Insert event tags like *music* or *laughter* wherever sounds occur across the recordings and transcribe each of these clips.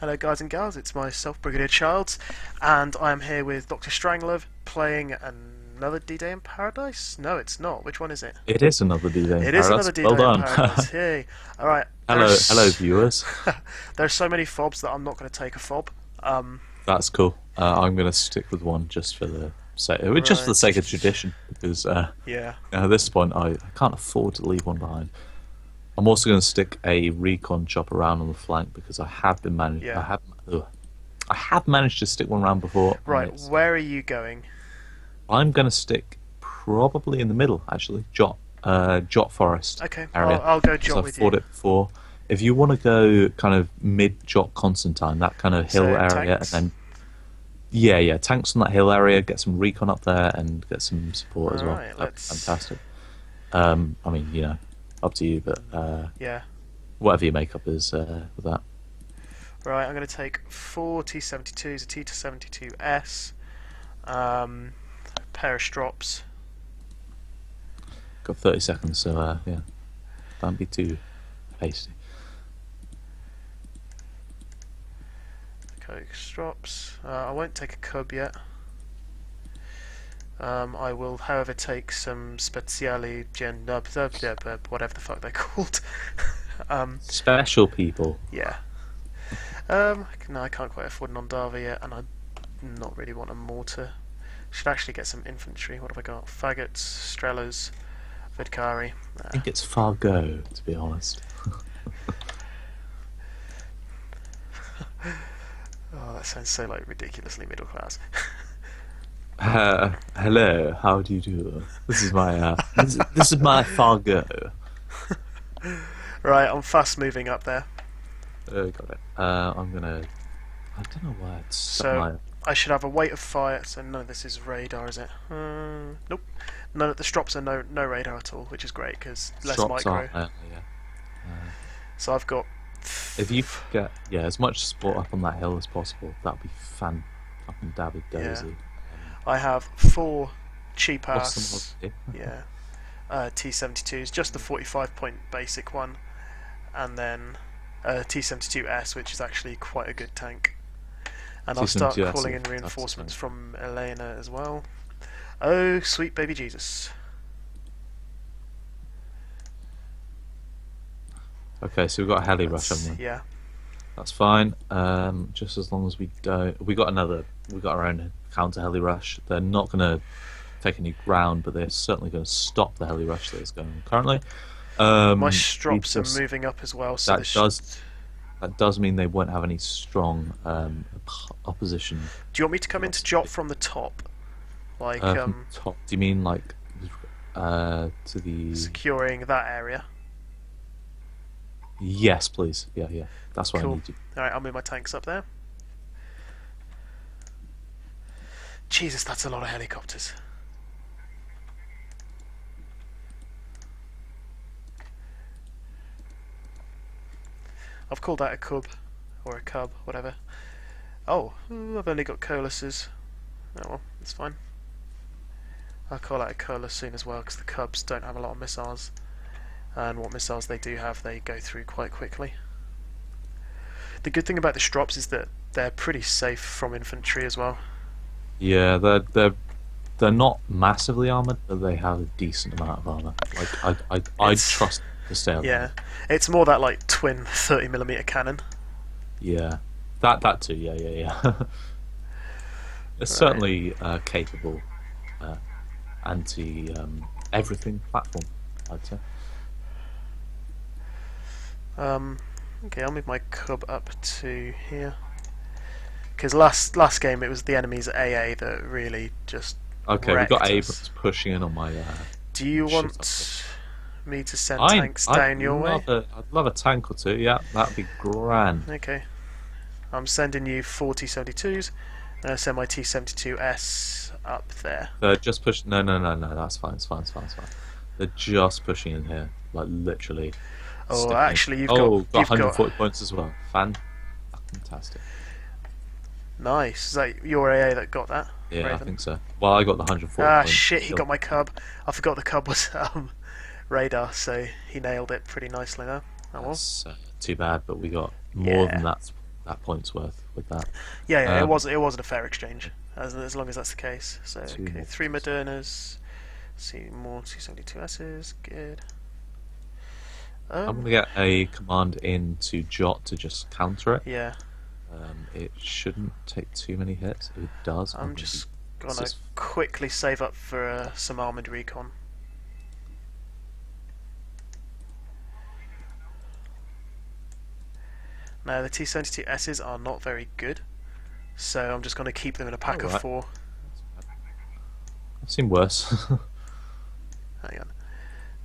Hello, guys and gals. It's myself, Brigadier Childs, and I am here with Doctor Stranglove playing another D-Day in Paradise. No, it's not. Which one is it? It is another D-Day. It is Paradise. another D-Day Well done. in Paradise. *laughs* Yay! All right. hello, hello, viewers. *laughs* There's so many fobs that I'm not going to take a fob. Um, That's cool. Uh, I'm gonna stick with one just for the sake, uh, just for the sake of tradition, because uh, yeah. at this point I, I can't afford to leave one behind. I'm also going to stick a recon chop around on the flank because I have been managed. Yeah. I have. Ugh, I have managed to stick one around before. Right. Where are you going? I'm going to stick probably in the middle, actually. Jot, uh, Jot Forest Okay. area. I'll, I'll go jot I've with fought you. it before. If you want to go kind of mid Jot Constantine, that kind of hill So, area, tanks? and then yeah, yeah, tanks on that hill area, get some recon up there, and get some support as well. Alright, That'd be let's- fantastic. Um, I mean, you know, up to you, but uh, Yeah. whatever your makeup is uh, with that. Right. I'm going to take four T72s, a T72S, um, a pair of strops. Got 30 seconds, so uh, yeah, don't be too hasty. Coke strops. Uh, I won't take a Kub yet. Um, I will, however, take some Speziali Gen whatever the fuck they're *laughs* called. um, Special people. yeah. Um, no, I can't quite afford an Ondava yet, and I not really want a mortar. Should actually get some infantry. What have I got? Faggots, Strellas, Vidkari. I think it's Fargo, to be honest. *laughs* Oh, that sounds so like ridiculously middle class. *laughs* Uh, hello, how do you do? This is my uh, this, is- this is my Fargo. *laughs* right, I'm fast moving up there. Oh, got it. Uh, I'm gonna. I don't know why it's So- my. I should have a weight of fire, so none of this is radar, is it? Uh, nope. None of the strops are no no radar at all, which is great because less Strops micro. are, uh, yeah. So I've got. If you get yeah as much support up on that hill as possible, that'd be fan fucking dabby dozy. I have four cheap ass. Yeah. Uh, T72s, just the 45 point basic one, and then uh, T72S, which is actually quite a good tank. And I'll start T72S, calling in reinforcements from Elena as well. Oh, sweet baby Jesus. Okay, so we've got a heli rush, That's- haven't we? yeah. That's fine. Um, just as long as we don't, we got another, we got our own counter heli rush. They're not going to take any ground, but they're certainly going to stop the heli rush that is going on currently. Um, My strops are moving up as well, so That does that does mean they won't have any strong um, op- opposition. Do you want me to come into Jot from the top? Like, Uh, um, top, do you mean like uh, to the? securing that area? Yes, please. Yeah, yeah. That's what I need you. Alright, I'll move my tanks up there. Jesus, that's a lot of helicopters. I've called that a Kub, or a Kub, whatever. Oh, I've only got Koloses. Oh well, that's fine. I'll call that a Kolos soon as well, because the Kubs don't have a lot of missiles. And what missiles they do have, they go through quite quickly. The good thing about the strops is that they're pretty safe from infantry as well. Yeah, they're they're they're not massively armored, but they have a decent amount of armor. Like I I I trust the stale. Yeah, it's more that like twin thirty millimeter cannon. Yeah. That that too. Yeah, yeah, yeah. *laughs* it's certainly uh, capable uh, anti um, everything platform. I'd say. Um, okay, I'll move my Kub up to here. Because last last game it was the enemy's AA that really just. Okay, we've got Abrams pushing in on my. Uh, Do you want me to send I, tanks I'd down your way? love A, I'd love a tank or two. Yeah, that'd be grand. Okay. I'm sending you four T72s. And send my T72S up there. They're just pushing. No, no, no, no. That's fine. It's fine. It's fine. It's fine. They're just pushing in here, like literally. Oh, sticking. actually, you've oh, got- you've 140 points as well. Fan, fantastic. Nice. Is that your AA that got that? Yeah, I think so. Well, I got the 140. Ah, points. shit, he got my Kub. I forgot the Kub was *laughs* um, radar, so he nailed it pretty nicely there. That. That's uh, too bad, but we got more Yeah. than that that point's worth with that. Yeah, yeah, it Um, was it wasn't a fair exchange, as, as long as that's the case. So okay, three Modernas, see more two seventy two S's, good. I'm Um, gonna get a command in to Jot to just counter it. yeah, Um, it shouldn't take too many hits. It does. I'm just gonna quickly save up for uh, some armored recon. Now the T72Ss are not very good, so I'm just going to keep them in a pack of four. I've seen worse. *laughs* Hang on.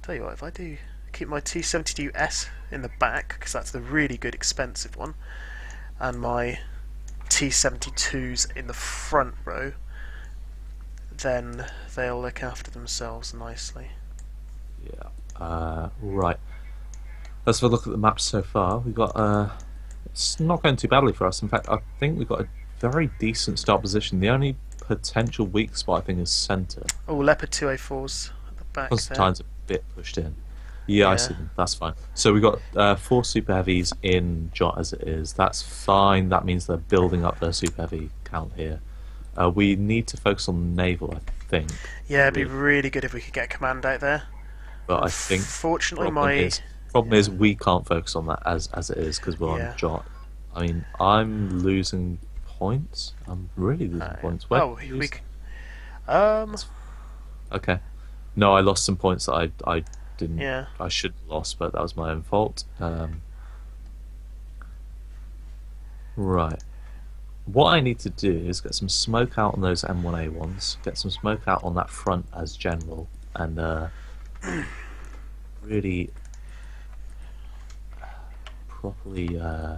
Tell you what, if I do keep my T72S in the back, because that's the really good expensive one, and my T72s in the front row, then they'll look after themselves nicely. yeah. Uh, right. Let's have a look at the map so far. We've got. Uh, it's not going too badly for us. In fact, I think we've got a very decent start position. The only potential weak spot I think is centre. Oh, Leopard 2A4s at the back there. Constantine's a bit pushed in. Yeah, I see them. That's fine. So we've got uh, four super heavies in Jot as it is. That's fine. That means they're building up their super heavy count here. Uh, we need to focus on naval, I think. Yeah, it'd be Really. really good if we could get command out there. But I think Fortunately, problem my is problem is we can't focus on that as as it is because we're Yeah. on Jot. I mean, I'm losing points. I'm really losing uh, points. Where oh, we um, Okay. No, I lost some points that I I didn't. yeah. I should have lost, but that was my own fault. Um, right. What I need to do is get some smoke out on those M1A ones, get some smoke out on that front as general, and uh, really properly. Uh,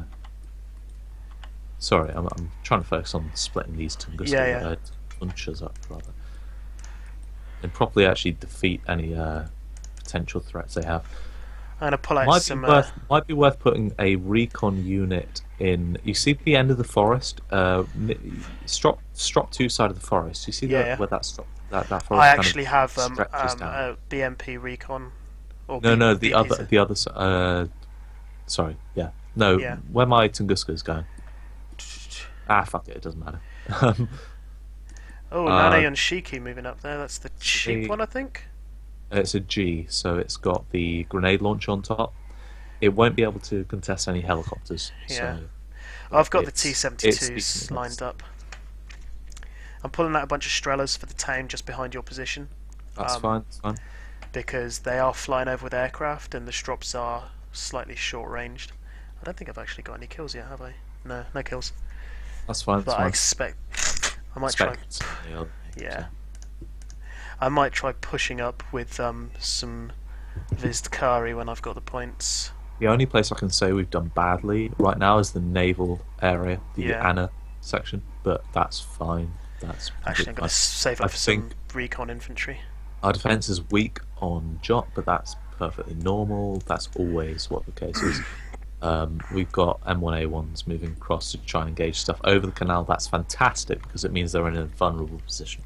sorry, I'm, I'm trying to focus on splitting these Tunguska Yeah, yeah. uh, bunches up rather, and properly actually defeat any uh, potential threats they have I'm gonna pull out might some. be Uh, worth might be worth putting a recon unit in. You see the end of the forest, uh, strop strop two side of the forest. You see Yeah, that yeah. where that strop that that forest I kind of actually have um, um, a BMP recon. Or no, B- no, the BPs. other the other. Uh, sorry, yeah, no, Yeah. where my Tunguska is going. *laughs* Ah, fuck it, it doesn't matter. *laughs* Oh, Uh, and Shiki moving up there. That's the cheap the- one, I think. It's a G, so it's got the grenade launcher on top. It won't be able to contest any helicopters. Yeah. So I've got the it's T72s lined up. I'm pulling out a bunch of Strellas for the town just behind your position That's um, fine. That's fine. because they are flying over with aircraft and the Strops are slightly short ranged. I don't think I've actually got any kills yet, have I? No, no kills. That's fine. That's But I fine. expect I might try. Expect- yeah, Yeah. I might try pushing up with um, some Vizdkari when I've got the points. The only place I can say we've done badly right now is the naval area, the Yeah. Anna section, but that's fine. That's Actually, I'm going to save I up for some recon infantry. Our defense is weak on Jot, but that's perfectly normal. That's always what the case is. *coughs* Um, we've got M1A1s moving across to try and engage stuff over the canal. That's fantastic because it means they're in a vulnerable position.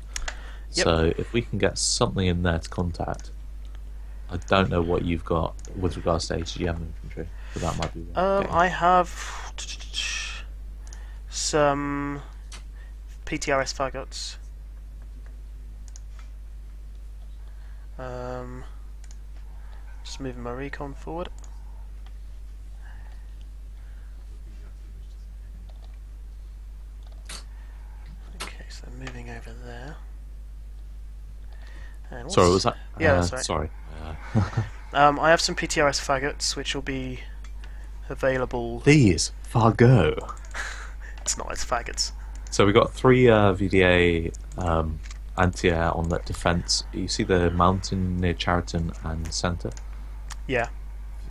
Yep. So if we can get something in there to contact, I don't know what you've got with regards to HGM infantry, but that might be. Um. I have some PTRS fagots. Um, just moving my recon forward. Okay, so moving over there. And Sorry, was that? Yeah, uh, right. Sorry. *laughs* Um, I have some PTRS fagots which will be available. These Fargo. *laughs* It's not, it's faggots. So we got three uh, VDA um, anti-air on that defense. You see the mountain near Chariton and Centre. Yeah.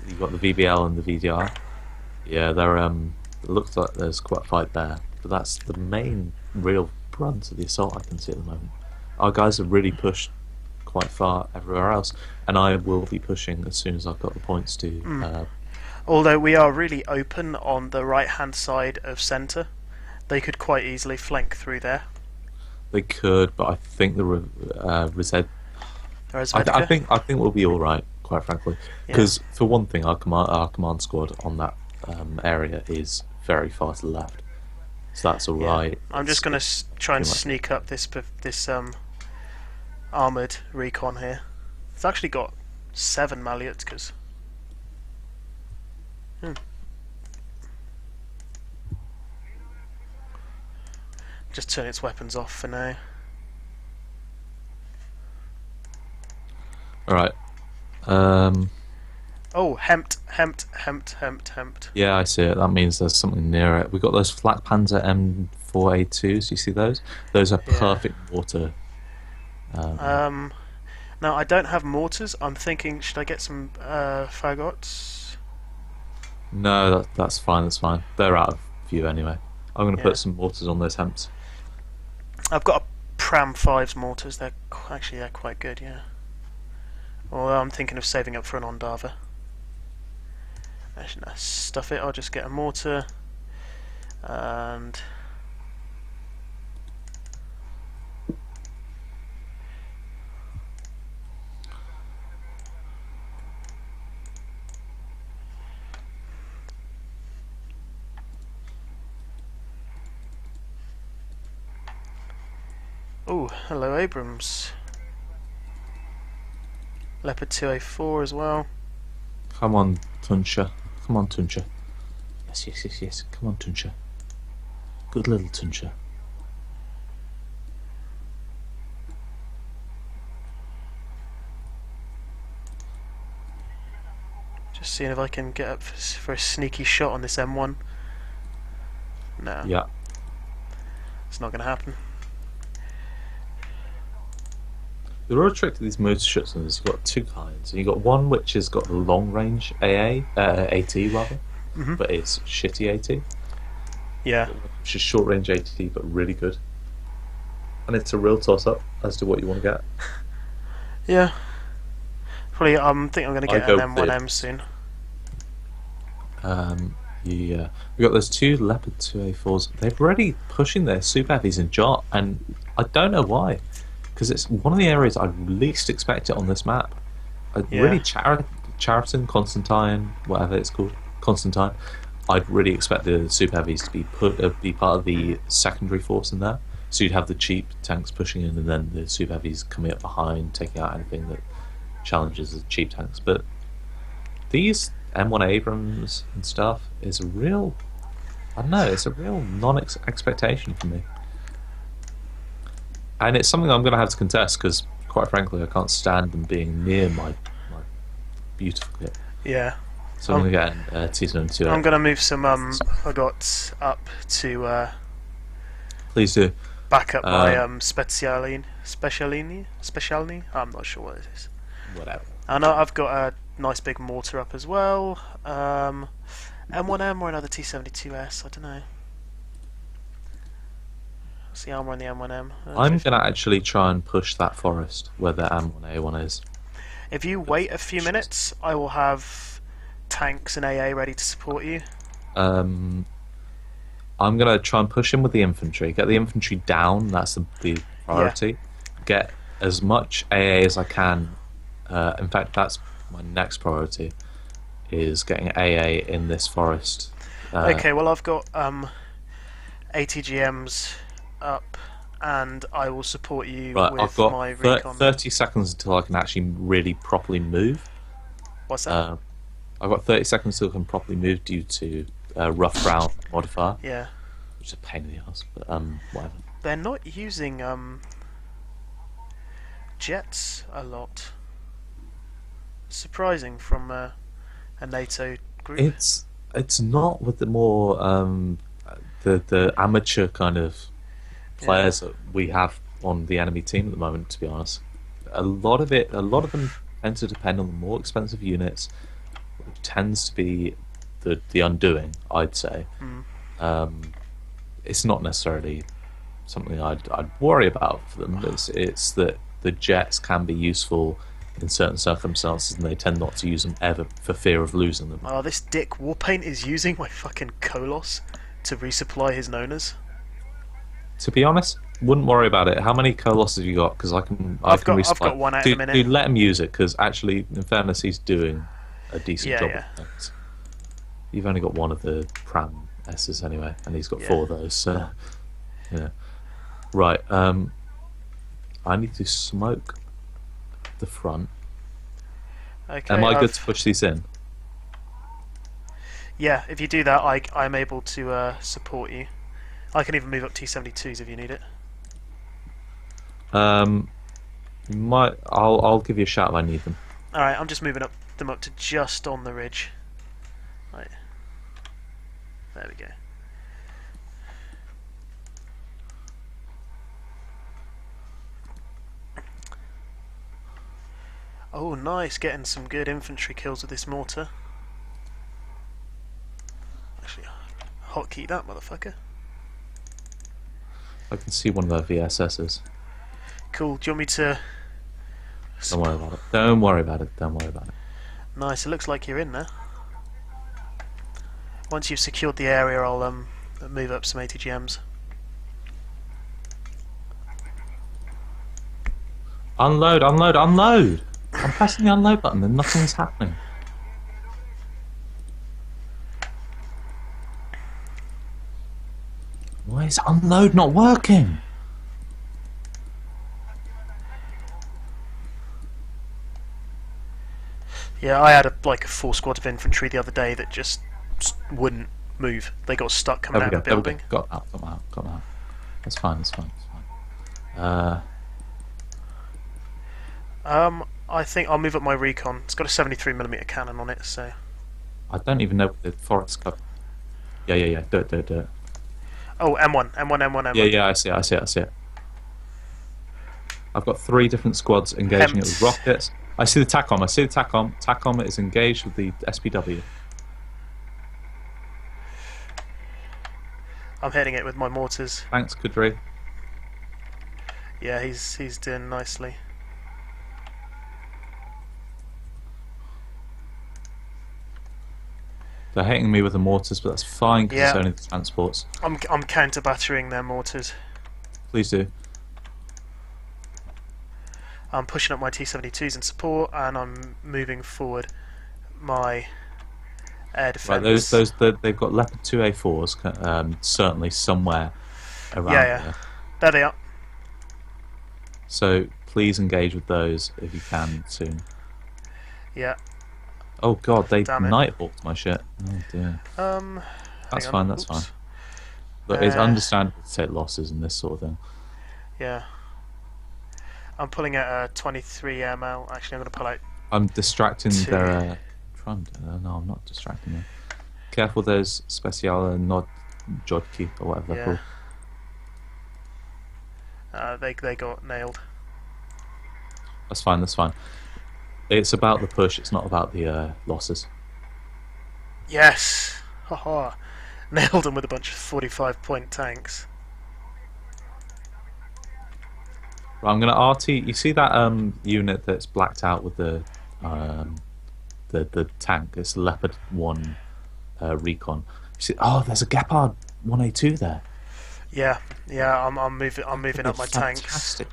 You've got the VBL and the VDR. Yeah, they're um. Looks like there's quite a fight there, but that's the main real brunt of the assault I can see at the moment. Our guys have really pushed quite far everywhere else, and I will be pushing as soon as I've got the points to. Mm. Uh, Although we are really open on the right hand side of centre, they could quite easily flank through there. they could, but I think the uh, I, I think I think we'll be all right, quite frankly. Yeah. Because for one thing, our command our command squad on that um, area is very far to the left, so that's all Yeah. right. I'm just gonna s- try and sneak up this this um armored recon here. It's actually got seven Malyutkas. Hmm. Just turn its weapons off for now. All right. Um, Oh, hemped, hemped, hemped, hemped, hemped. yeah, I see it. That means there's something near it. We've got those Flak Panzer M4A2s. You see those? Those are Yeah. perfect water. Um, Um, now I don't have mortars. I'm thinking, should I get some uh, fagots? no, that, that's fine. That's fine. They're out of view anyway. I'm going to Yeah. put some mortars on those hemps. I've got a Pram Fives mortars. They're actually they're quite good, yeah. Or I'm thinking of saving up for an Ondava. Actually, no, stuff it. I'll just get a mortar and hello Abrams. Leopard 2A4 as well. Come on, Tuncha. Come on, Tuncha. Yes, yes, yes, yes. Come on, Tuncha. Good little Tuncha. Just seeing if I can get up for, for a sneaky shot on this M1. No, Yeah. it's not going to happen. The real trick to these motor shotguns is you've got two kinds. You've got one which has got the long range AA, uh, AT rather, Mhm. but it's shitty AT, Yeah, which is short range AT but really good. And it's a real toss up as to what you want to get. *laughs* yeah. Probably, I um, think I'm going to get an M1M soon. Um, yeah, we got those two Leopard 2A4s. They're already pushing their super heavies in Jot, and I don't know why. Because it's one of the areas I least expect it on this map. I Yeah. Really, Char- Chariton, Constantine, whatever it's called, Constantine. I'd really expect the super heavies to be put uh, be part of the secondary force in there. So you'd have the cheap tanks pushing in, and then the super heavies coming up behind, taking out anything that challenges the cheap tanks. But these M1 Abrams and stuff is a real. I don't know. It's a real non-expectation for me, and it's something I'm going to have to contest because, quite frankly, I can't stand them being near my my beautiful kit. Yeah. So I'm going to get an uh, T72. I'm going to move some, um, I got up to, uh, Please do. back up my, Uh, um, Specialini, Specialini, Specialini? I'm not sure what it is. Whatever. I know I've got a nice big mortar up as well. Um, M1M or another T72S, I don't know. What's the armor on the M1M? Uh, I'm going to actually try and push that forest where the M1A1 is. If you wait a few minutes, I will have tanks and AA ready to support you. Um, I'm going to try and push in with the infantry. Get the infantry down. That's the, the priority. Get as much AA as I can. Uh, in fact, that's my next priority. Is getting AA in this forest. Uh, okay, well I've got um, ATGMs up, and I will support you Right, with I've got my thir- recon. 30 seconds until I can actually really properly move. What's that? Uh, I've got 30 seconds until I can properly move due to uh, rough ground modifier, yeah, which is a pain in the ass, but um, whatever. they're not using um, jets a lot. Surprising from uh, a NATO group. It's it's not with the more um, the the amateur kind of players that we have on the enemy team at the moment. To be honest, a lot of it, a lot of them tend to depend on the more expensive units, which tends to be the the undoing. I'd say. Mm. Um, it's not necessarily something I'd I'd worry about for them. It's it's that the jets can be useful in certain circumstances, and they tend not to use them ever for fear of losing them. Oh, this dick Warpaint is using my fucking Kolos to resupply his noners. To be honest, wouldn't worry about it. How many Kolos have you got? Because I can. I I've can got- I've resupply. got one at the dude, minute. Dude, let him use it because actually, in fairness, he's doing a decent Yeah, job. yeah. Of things. You've only got one of the Pram S's anyway, and he's got Yeah. four of those. So yeah, right. Um, I need to smoke the front. Okay. Am I good I've- to push these in? Yeah, if you do that, I, I'm able to uh, support you. I can even move up T72s if you need it. Um, you might. I'll I'll give you a shout if I need them. Alright, I'm just moving up them up to just on the ridge. Right. There we go. Oh, nice, getting some good infantry kills with this mortar. Actually, hotkey that motherfucker. I can see one of their VSSs. Cool. Do you want me to? Don't worry about it. Don't worry about it. Don't worry about it. Nice. It looks like you're in there. Once you've secured the area, I'll um move up some ATGMs. Unload, unload, unload! I'm pressing the unload button and nothing's happening. Is unload not working? Yeah, I had a, like a full squad of infantry the other day that just, just wouldn't move. They got stuck coming out go, of the building. go. Got out, got out, got out. That's fine, that's fine, that's fine. Uh, Um, I think I'll move up my recon. It's got a 73mm cannon on it, so I don't even know what the forest cover. Yeah, yeah, yeah, do it, do it, do it. Oh M1, M1, M1, M1. Yeah, yeah, I see it, I see it, I see it. I've got three different squads engaging it with rockets. I see the TACOM, I see the TACOM. TACOM is engaged with the SPW. I'm hitting it with my mortars. Thanks, Kudri. Yeah, he's he's doing nicely. They're hitting me with the mortars, but that's fine because it's only the transports. I'm I'm counter battering their mortars. Please do. I'm pushing up my T72s in support, and I'm moving forward my air defense. Right, those those the, they've got Leopard two A fours, um, certainly somewhere around Yeah, yeah. there. There they are. So please engage with those if you can soon. Yeah. Oh god, they nighthawked my shit. Oh dear. Um. That's fine. on, That's oops. fine. It's Uh, understandable to take losses and this sort of thing. Yeah. I'm pulling out a 23 ml. Actually, I'm going to pull out. I'm distracting Two. their. Uh, trying to, uh, no, I'm not distracting them. Careful, there's Special and not Jodki or whatever they're Yeah. called. Uh, they they got nailed. That's fine. That's fine. It's about the push. It's not about the uh, losses. Yes. Haha. Nailed them with a bunch of 45 point tanks. Right, I'm gonna RT. You see that um unit that's blacked out with the um the the tank? It's Leopard One uh, recon. You see? Oh, there's a Gepard One A two there. Yeah. Yeah. I'm I'm moving I'm moving up my tanks. Fantastic,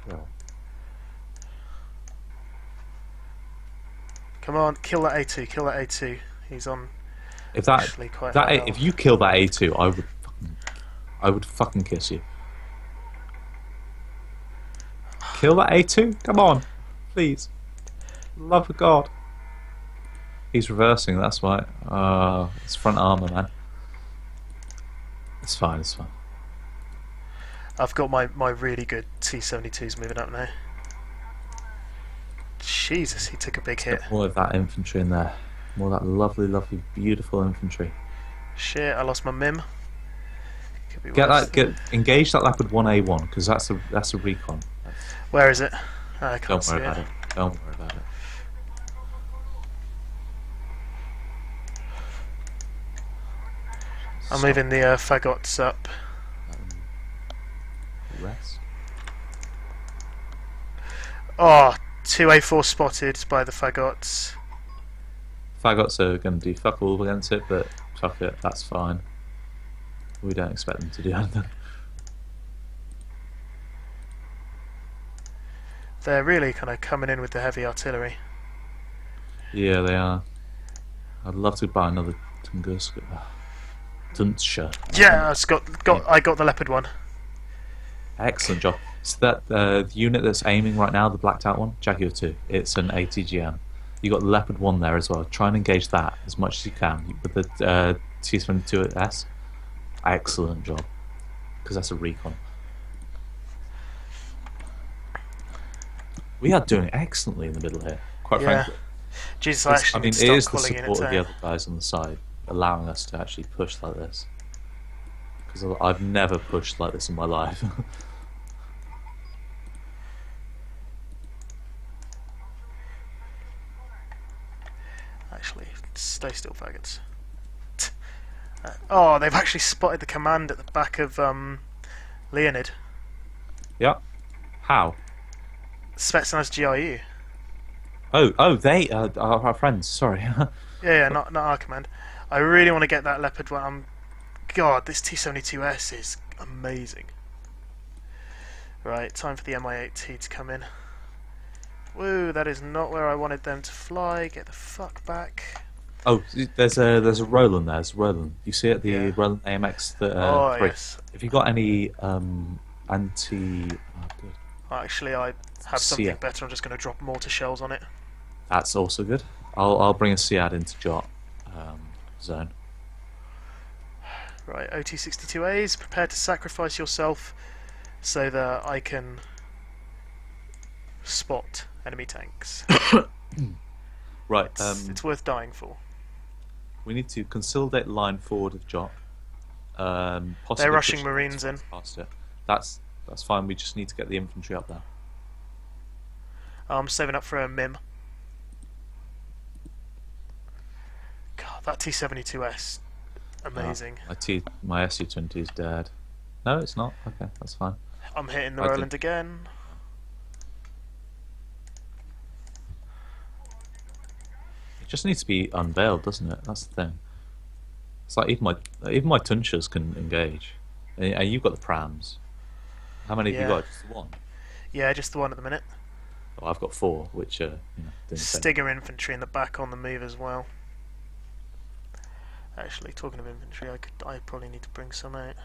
Come on, kill that A2. Kill that A2. He's on If that actually quite. that A, if you kill that A two, I would fucking I would fucking kiss you. Kill that A two. Come on, please. Love of God. He's reversing. That's why. Uh, it's front armor, man. It's fine. It's fine. I've got my, my really good T72s moving up now. Jesus, he took a big hit. More of that infantry in there. More of that lovely, lovely, beautiful infantry. Shit, I lost my mim. Get worse. that. Get engage that leopard one A one because that's a that's a recon. Where is it? I can't Don't worry it. about it. Don't worry about it. I'm So, moving the uh, fagots up. um, Rest. Oh, two A4 spotted by the fagots. Fagots are going to do fuck all against it, but fuck it, that's fine. We don't expect them to do *laughs* anything. They're really kind of coming in with the heavy artillery. Yeah, they are. I'd love to buy another Tunguska. Tuntscher. Yeah, it's got got. I got the leopard one. Excellent job. So that uh, the unit that's aiming right now, the blacked out one, Jaguar 2, it's an ATGM. You got the Leopard 1 there as well. Try and engage that as much as you can with the uh, T-72S. Excellent job. Because that's a recon. We are doing excellently in the middle here, quite Yeah. frankly. Jesus, I actually I mean, it is the support of the other guys on the side allowing us to actually push like this. Because I've never pushed like this in my life. *laughs* Actually, stay still, faggots. Uh, oh, they've actually spotted the command at the back of um, Leonid. yeah. How? Spetsnaz GRU. Oh, oh, they uh, are our friends. Sorry. *laughs* Yeah, yeah, not not our command. I really want to get that leopard one. I'm, God, this T72S is amazing. Right, time for the Mi-8T to come in. Woo, that is not where I wanted them to fly. Get the fuck back. oh, there's a there's a Roland there. There's a Roland. You see it, the Yeah. Roland AMX. Oh uh, three. yes. If you got any um, anti, oh. Actually, I have something better. I'm just going to drop mortar shells on it. that's also good. I'll I'll bring a Siad into Jot um, zone. Right, OT62As, prepare to sacrifice yourself so that I can spot enemy tanks. *coughs* Right. It's, Um, it's worth dying for. we need to consolidate line forward of Jot. Um, possibly They're rushing Marines in. Past it. That's that's fine. We just need to get the infantry up there. I'm saving up for a MIM. God, that T72S, amazing. My T, my SU twenty is dead. No, it's not. Okay, that's fine. I'm hitting the I did- Roland again. Just needs to be unveiled, doesn't it? That's the thing. It's like even my even my tunchers can engage, and and you've got the prams. How many have you got? Just the one. Yeah, just the one at the minute. Oh, I've got four, which are you know. Stinger infantry in the back on the move as well. Actually, talking of infantry, I could I probably need to bring some out.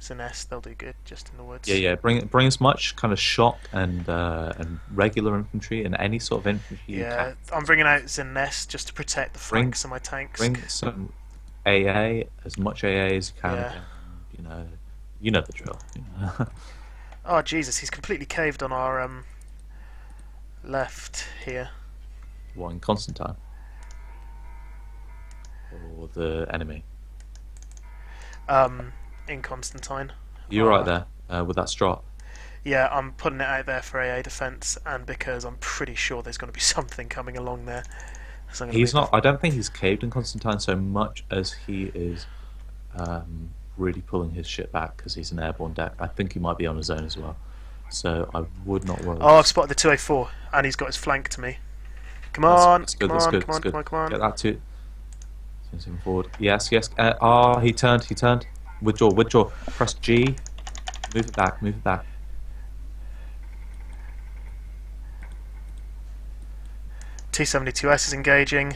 It's an S, they'll do good just in the woods. Yeah, yeah. Bring bring as much kind of shock and uh, and regular infantry and any sort of infantry you Yeah, can. I'm bringing out Zinnes just to protect the Bring- flanks of my tanks. Bring some AA, as much AA as you can. Yeah. and, you know, you know the drill. you *laughs* know. Oh Jesus, he's completely caved on our um left here. what in Constantine? Or the enemy? Um, in Constantine. You're right Uh, there uh, with that strop. Yeah, I'm putting it out there for AA defense, and because I'm pretty sure there's going to be *laughs* something coming along there. So He's not. I don't think he's caved in Constantine so much as he is um, really pulling his shit back because he's an airborne deck. I think he might be on his own as well. So I would not worry. Oh, I've spotted the 204, and he's got his flank to me. Come on, that's good, come on, good, come on, that's come on, come on. Get that too. Sends him forward. Yes, yes. Uh, ah, he turned. He turned. Withdraw. Withdraw. Press G. Move it back. Move it back. T72S is engaging.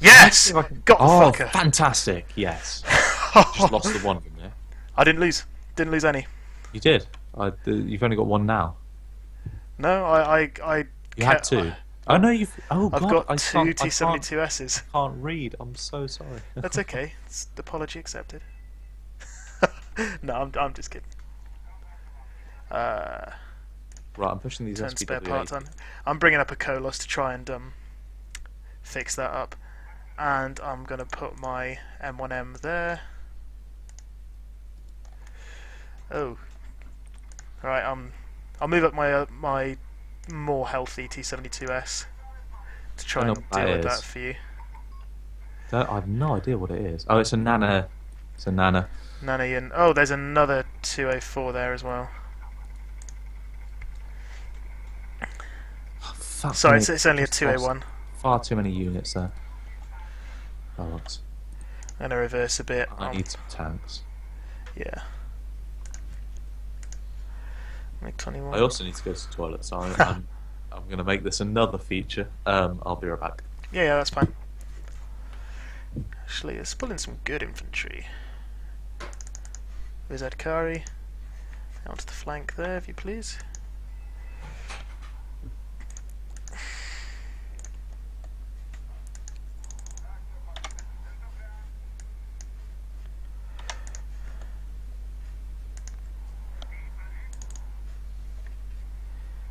Yes! Can- Got the oh, fucker. fantastic! Yes. *laughs* Just lost the one of them there. I didn't lose. Didn't lose any. You did. I, you've only got one now. No, I, I, I. You had two. Oh no, you've. Oh I've god, got I two can't, I can't, T72Ss. can't read. I'm so sorry. That's *laughs* okay. It's apology accepted. *laughs* no, I'm, I'm just kidding. Uh, right, I'm pushing these turn spare parts on. I'm bringing up a Kolos to try and um, fix that up, and I'm gonna put my M1M there. Oh, all right. Um, I'll move up my uh, my more healthy T72S to try and deal with that for you. That- I have no idea what it is. Oh, it's a nana. It's a nana. Nanayan. Oh, there's another 204 there as well. Oh, fuck Sorry, it's, it's only a Just lost 201. Far too many units there. Oh, I'm gonna reverse a bit. I Um, need some tanks. yeah. Make 21. I also need to go to the toilet, so I'm, I'm, *laughs* I'm going to make this another feature. Um, I'll be right back. Yeah, yeah, that's fine. Actually, let's pull in some good infantry. Where's Adkari? Onto the flank there, if you please.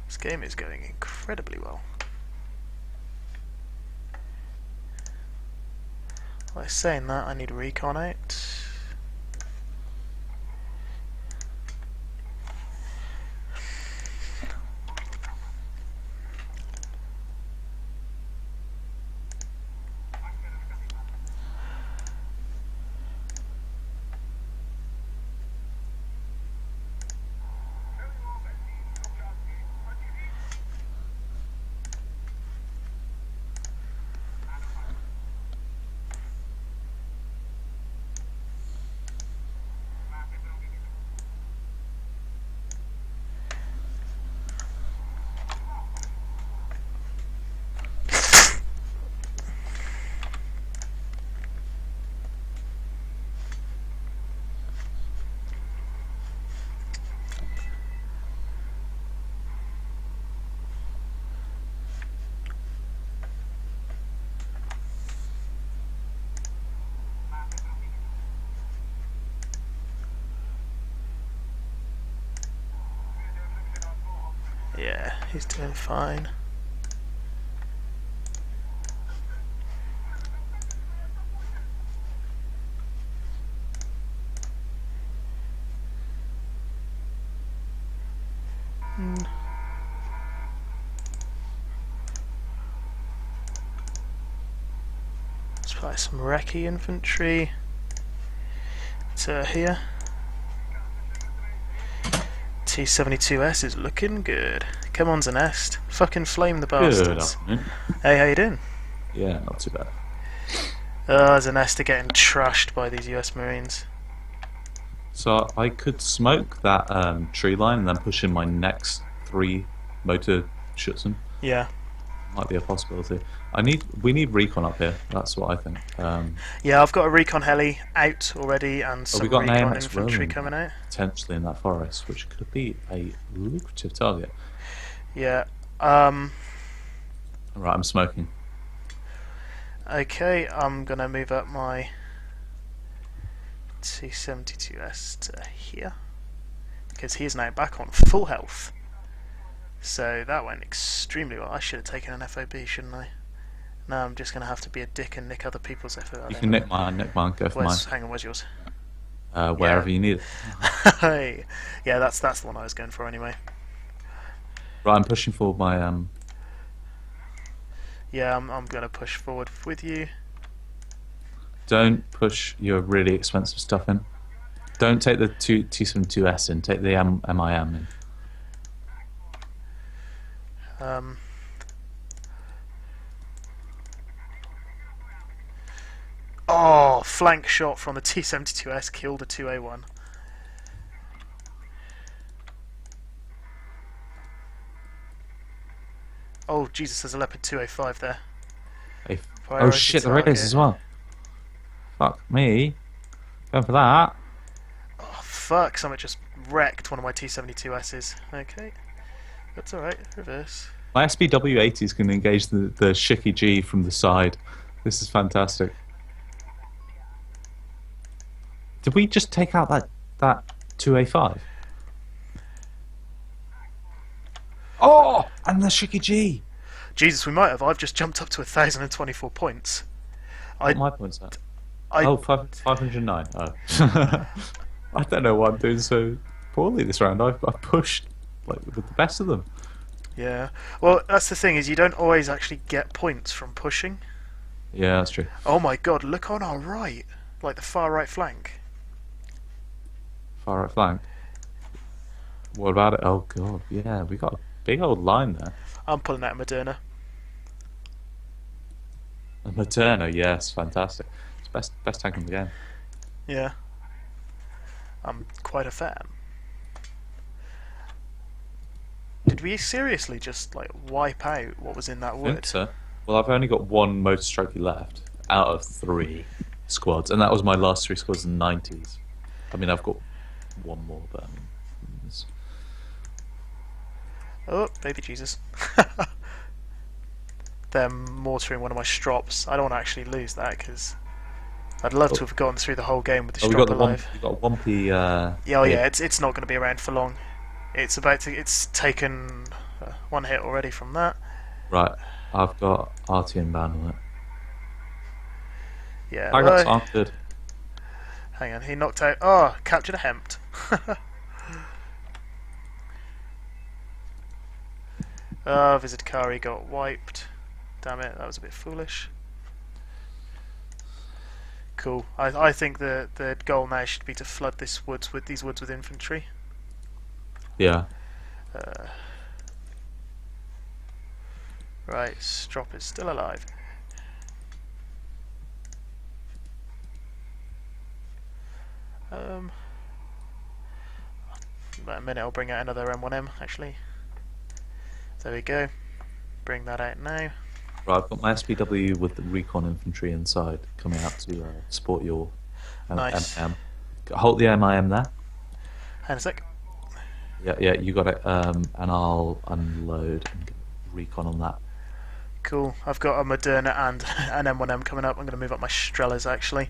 This game is going incredibly well. By saying that, I need recon out. Yeah, he's doing fine. Hmm. Let's apply some recce infantry to here. T72S is looking good. Come on, Zanest. Fucking flame the bastards. Hey, how you doing? Yeah, not too bad. Oh, Zanest are getting trashed by these US Marines. So I could smoke that um, tree line and then push in my next three motor Schutzen. Yeah. Might be a possibility. I need we need recon up here. That's what I think. Um, Yeah, I've got a recon heli out already and some we got an recon AMX infantry coming out. potentially in that forest, which could be a lucrative target. Yeah. Um, Right, I'm smoking. okay, I'm gonna move up my T72S to here. Because he's now back on full health. So that went extremely well. I should have taken an FOB, shouldn't I? Now I'm just gonna have to be a dick and nick other people's FOB. You can nick mine, nick mine, go for mine. Where's, hang on, where's yours? Uh, wherever you need it. *laughs* Hey, yeah, that's that's the one I was going for anyway. Right, I'm pushing forward my um. Yeah, I'm I'm gonna push forward with you. Don't push your really expensive stuff in. Don't take the two T72S in. Take the M- MIM in. Um, oh, flank shot from the T72S killed a 2A1. Oh, Jesus, there's a Leopard 2A5 there. Hey, oh shit, there is as well. Fuck me. Going for that. Oh, fuck, something just wrecked one of my T72Ss. Okay. That's alright, reverse. My SBW80 can engage the, the Shiki G from the side. This is fantastic. Did we just take out that that 2A5? Oh, and the Shiki G. Jesus, we might have. I've just jumped up to 1,024 points. I, What my points at? I, oh, five, 509. Oh. *laughs* I don't know why I'm doing so poorly this round. I've, I've pushed like with the best of them. Yeah. Well, that's the thing is you don't always actually get points from pushing. Yeah, that's true. Oh my god, look on our right, like the far right flank. Far right flank. What about it? Oh god, yeah, we got a big old line there. I'm pulling out a Moderna. A Materna, yes, fantastic. It's best best tank in the game. Yeah. I'm quite a fan. Did we seriously just like wipe out what was in that wood? so. Well, I've only got one motor strokey left out of three, squads, and that was my last three squads in the 90s. I mean, I've got one more, but I mean, it's- Oh, baby Jesus. *laughs* They're mortaring one of my strops. I don't want to actually lose that because I'd love to have gone through the whole game with the oh, we strop got the one, alive. we got a Wumpy. Uh, Yeah, oh yeah, it's it's not going to be around for long. It's about to. It's taken uh, one hit already from that. Right, I've got Artian ban on it. Yeah. I got well, taunted. hang on, he knocked out. Oh, captured a HEMTT. oh, *laughs* Visitakari got wiped. Damn it, that was a bit foolish. Cool. I I think the the goal now should be to flood this woods with these woods with infantry. Yeah. Uh, right, Strop is still alive. Um, about a minute, I'll bring out another M1M actually. There we go. Bring that out now. Right, I've got my SPW with the recon infantry inside coming out to uh, support your uh, Nice. MIM. Hold the MIM there. Hang a sec. Yeah, yeah, you got it. Um, and I'll unload and recon on that. Cool. I've got a Moderna and *laughs* an M1M coming up. I'm going to move up my Strelas actually,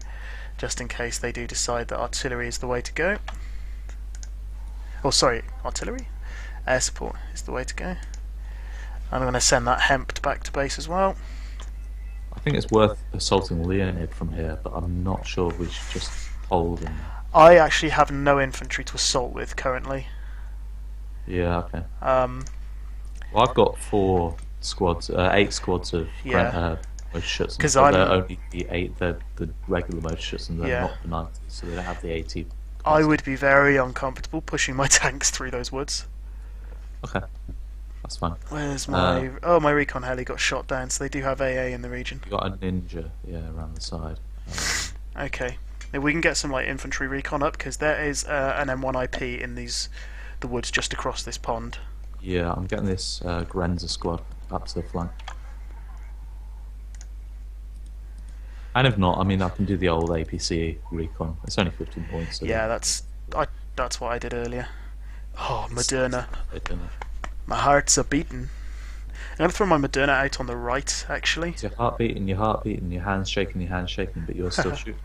just in case they do decide that artillery is the way to go. Oh, sorry, artillery? Air support is the way to go. I'm going to send that HEMTT back to base as well. I think it's worth assaulting Leonid from here, but I'm not sure if we should just hold and. I actually have no infantry to assault with currently. Yeah, okay. Um, Well, I've got four squads, uh, eight squads of Yeah. Grant, uh, Motorschützen. 'Cause but they're only the eight, they're the regular mode Motorschützen, they're Yeah. not the 90s, so they don't have the 80. I would be very uncomfortable pushing my *laughs* tanks through those woods. Okay, that's fine. Where's my... Uh, oh, my recon heli got shot down, so they do have AA in the region. You got a ninja, yeah, around the side. Um, Okay. If we can get some like infantry recon up because there is uh, an M1 IP in these the woods just across this pond. yeah, I'm getting this uh, Grenzer squad up to the flank. And if not, I mean, I can do the old APC recon. It's only 15 points. So Yeah, that's I that's what I did earlier. Oh, Moderna. can- My heart's a beating. I'm gonna throw my Moderna out on the right actually. It's your heart beating, your heart beating, your hands shaking, your hands shaking, but you're still *laughs* shooting.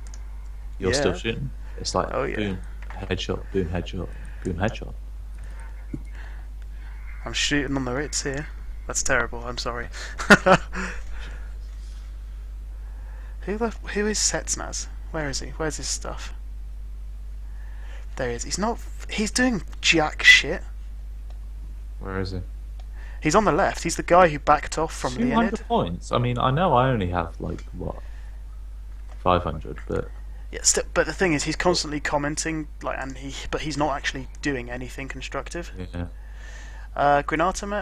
You're still shooting. It's like Oh, yeah. boom, headshot, boom, headshot, boom, headshot. I'm shooting on the Ritz here. That's terrible. I'm sorry. *laughs* who the, who is Spetsnaz? Where is he? Where's his stuff? There he is. He's not. He's doing jack shit. Where is he? He's on the left. He's the guy who backed off from 200 Leonid. points. I mean, I know I only have like what 500, but Yeah, st- but the thing is, he's constantly commenting, like, and he, but he's not actually doing anything constructive. yeah. Uh,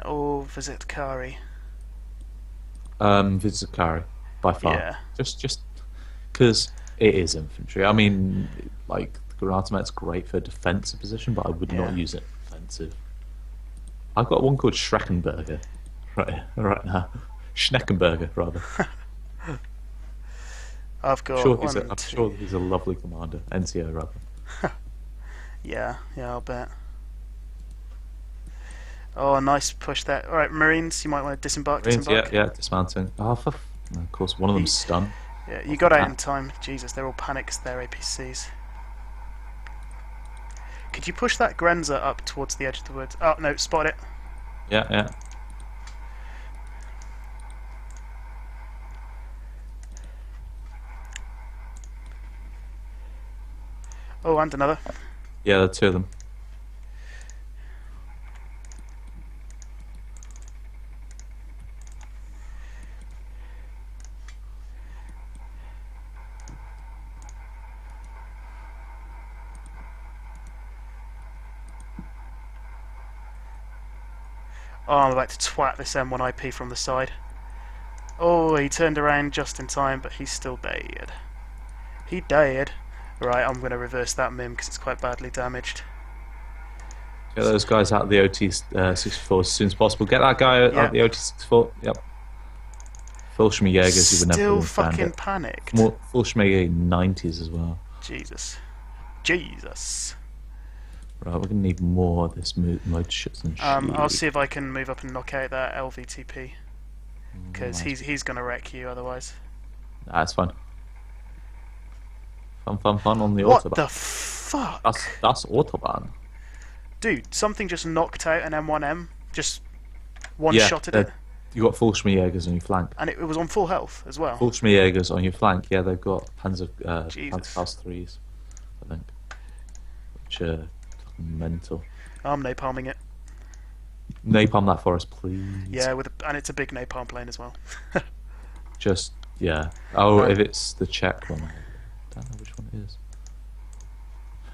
or Visit Kari? Um, by far. Yeah. Just, just because it is infantry. I mean, like the Granatomet's great for a defensive position, but I would Yeah. not use it offensive. I've got one called Schreckenberger, right, right now. Schneckenberger, rather. *laughs* I've got I'm sure, one, he's a, I'm two- sure he's a lovely commander. NCO, rather. *laughs* Yeah, yeah, I'll bet. Oh, nice push there. All right, Marines, you might want to disembark. Marines, yeah, disembark. yeah, dismounting. Oh, for, of course, one of them's stunned. Yeah, you got out in time. Jesus, they're all panics. They're APCs. Could you push that Grenzer up towards the edge of the woods? Oh no, spot it. Yeah, yeah. Oh, and another. Yeah, the two of them. I'm to twat this M1 IP from the side. Oh, he turned around just in time, but he's still dead. He died. Right, I'm going to reverse that mim because it's quite badly damaged. Get those guys out of the OT uh, 64 as soon as possible. Get that guy out of the OT 64. Yep. Fallschirmjägers, you would never Still fucking panicked. More Fallschirmjäger 90s as well. Jesus. Jesus. Right, we're gonna need more of this mo- mode shits and Um, I'll see if I can move up and knock out that LVTP. Because he's, he's going to wreck you otherwise. That's fun. Fun, fun, fun on the What autobahn. the fuck? That's that's autobahn. Dude, something just knocked out an M1M. Just one Yeah, shot at it. You got Fallschirmjägers on your flank. And it, it was on full health as well. Fallschirmjägers on your flank. Yeah, they've got Panzer uh. Panzerfaust threes, I think, which fucking mental. I'm napalming it. Napalm that for us, please. Yeah, with a, and it's a big napalm plane as well. *laughs* Just yeah. Oh, Right. if it's the Czech one, I don't know which one it is.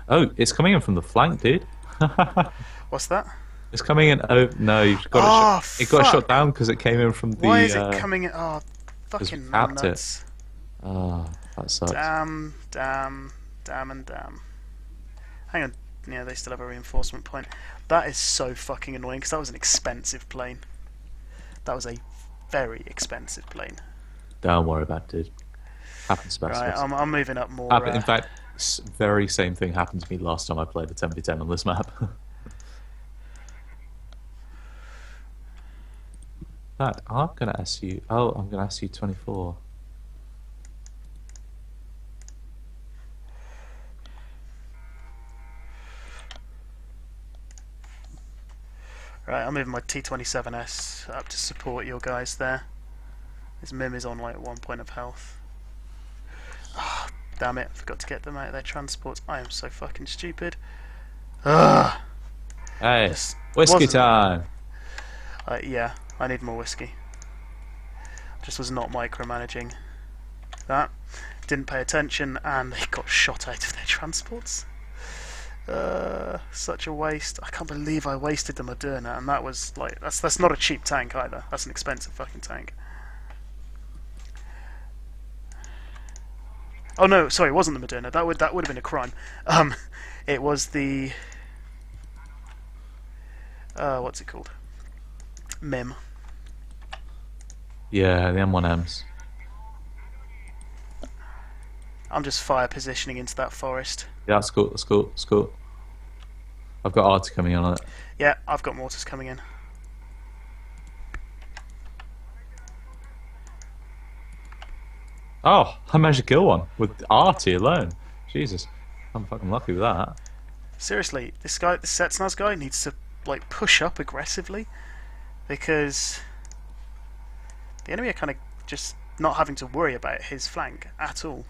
Oh, it's coming in from the flank, dude. *laughs* What's that? it's coming in. Oh no, you've got Oh, it. Shut, it got fuck. shut down because it came in from the. Why is uh, it coming in? Oh, fucking capped it. nuts. Ah, that sucks. Damn, damn, damn, and damn. Hang on. Yeah, they still have a reinforcement point. That is so fucking annoying because that was an expensive plane. That was a very expensive plane. Don't worry about it, dude. Happens to Right. I'm, I'm moving up more. Happen- uh, in fact, very same thing happened to me last time I played a 10v10 on this map. *laughs* That I'm gonna ask you. Oh, I'm gonna ask you 24. Right, I'm moving my T27S up to support your guys there. This Mim is on like one point of health. Ah, damn it, forgot to get them out of their transports. I am so fucking stupid. Ugh. Hey, Just whiskey wasn't- time. Uh, yeah, I need more whiskey. Just was not micromanaging that. Didn't pay attention and they got shot out of their transports. Uh, such a waste. I can't believe I wasted the Moderna and that was like that's that's not a cheap tank either. That's an expensive fucking tank. Oh no, sorry, it wasn't the Moderna. That would that would have been a crime. Um, it was the uh, what's it called? Mim. Yeah, the M1Ms. I'm just fire positioning into that forest. Yeah, that's cool. That's cool. That's cool. I've got Artie coming in on it. Yeah, I've got mortars coming in. Oh, I managed to kill one with Artie alone. Jesus, I'm fucking lucky with that. Seriously, this guy, this Spetsnaz guy, needs to like push up aggressively because the enemy are kind of just not having to worry about his flank at all.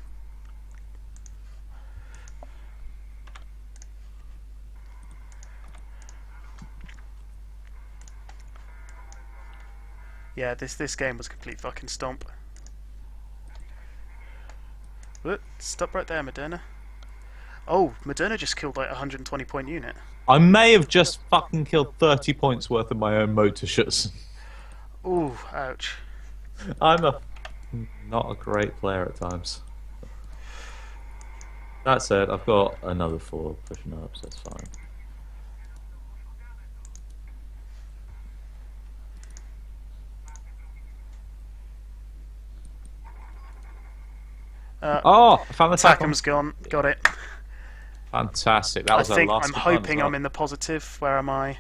Yeah, this this game was a complete fucking stomp. Whoop, stop right there, Moderna. Oh, Moderna just killed like a 120 point unit. I may have just fucking killed 30 points worth of my own motor shots. Ooh, ouch. I'm a not a great player at times. That said, I've got another four pushing up, so it's fine. Uh, Oh, I found the tackle. Tackham's gone. Got it. Fantastic. That I was our think last I'm good one hoping well. I'm in the positive. Where am I? Am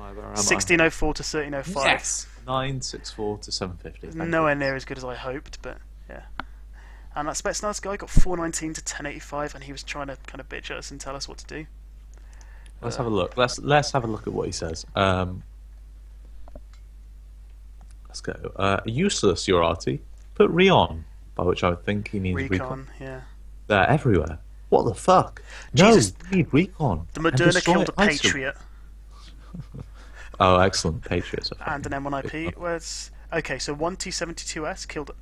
I- where am I? 1604 to 1305. Yes. 964 to 750. Thank Nowhere you. near as good as I hoped, but yeah. And that Spetsnaz guy got 419 to 1085, and he was trying to kind of bitch at us and tell us what to do. Let's have a look. Let's let's have a look at what he says. Um, let's go. Uh, useless, your arty. Put Rion, by which I would think he means recon. Recon, yeah. They're everywhere. What the fuck? No, Jesus. we need recon. The Moderna killed a Patriot *laughs* Oh, excellent. Patriots. and an M1IP. good. Where's okay? So one T72S killed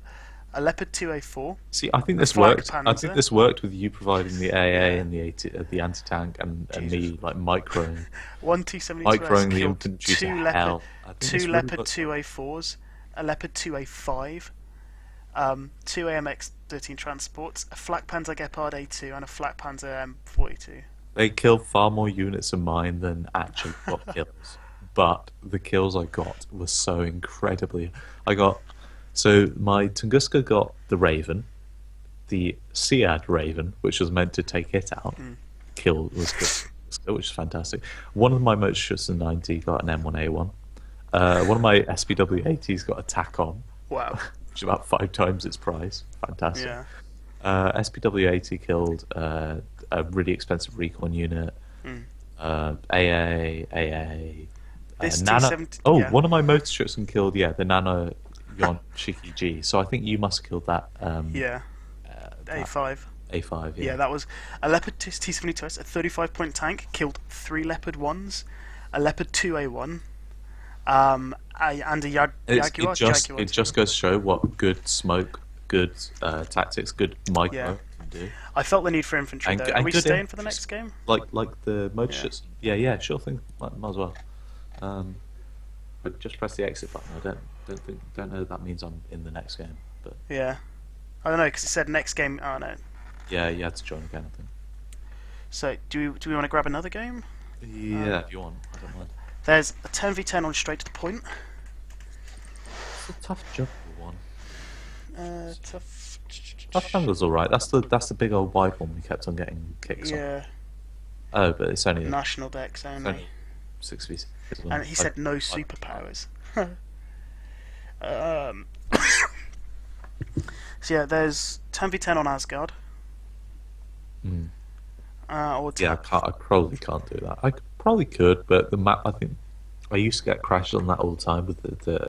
a Leopard 2A4. See, I think this worked. I think this worked with you providing the AA and the AT, uh, the anti-tank and, and me like microing, *laughs* One T72S microing the killed infantry two to Leopard hell. Two this really Leopard worked. 2A4s, a Leopard 2A5, um, two AMX 13 transports, a Flak Panzer Gepard A2, and a Flak Panzer M42. They killed far more units of mine than actually *laughs* got kills. But the kills I got were so incredibly. I got So my Tunguska got the Raven, the SEAD Raven, which was meant to take it out, killed was killed, which is fantastic. One of my Motorschützen 90 got an M1A1. Uh, one of my SPW80s got attack on, Wow. *laughs* which is about five times its price. Fantastic. Yeah. Uh, SPW80 killed uh, a really expensive recon unit. Mm. Uh, AA, AA. This uh, Nano. T70 Oh, yeah. one of my motor ships and killed, yeah, the Nano Yon *laughs* Shiki G. So I think you must have killed that. Um, Yeah. uh, that A5. A5, yeah. Yeah, that was a Leopard T- T72S, a 35 point tank, killed three Leopard 1s, a Leopard 2A1, um, and a Jag- Jaguar. it just Jaguar it just goes to show what good smoke, good uh, tactics, good micro Yeah. can do. I felt the need for infantry And- though. Are and we good staying for the next game? Like like the motor shits. Yeah, yeah, sure thing. Might, might as well. Um, but just press the exit button. I don't don't think don't know that means I'm in the next game. But Yeah. I don't know because it said next game. Oh no. yeah, you had to join again. I think. So do we do we want to grab another game? Yeah, if you want, I don't mind. There's a 10v10 on straight to the point. It's a tough jungle one. Uh, tough. Tough jungle's all right. That's the that's the big old wide one we kept on getting kicks on. Yeah, Oh, but it's only national decks only. only six v six. And he said no superpowers. *laughs* um, *coughs* so yeah, there's 10v10 on Asgard. Mm. Uh, or Yeah, I, can't, I probably can't do that. I c- probably could, but the map. I think I used to get crashes on that all the time with the, the